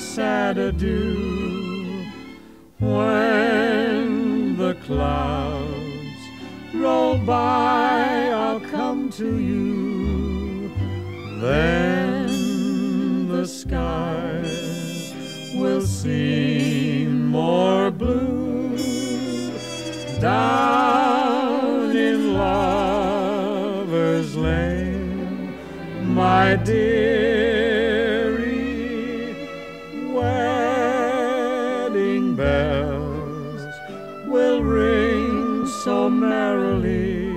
sad adieu. When the clouds roll by, I'll come to you. Then the sky will seem more blue. Down in Lover's Lane, my dearie, so merrily.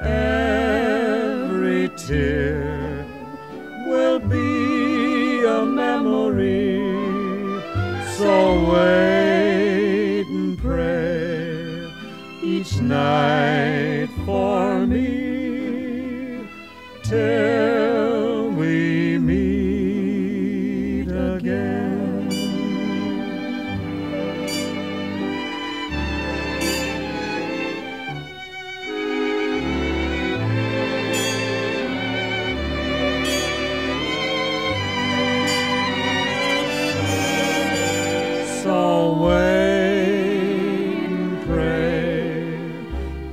Every tear will be a memory. So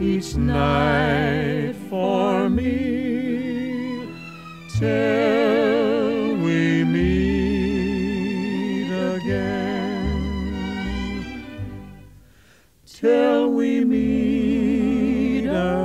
each night for me till we meet again. Till we meet again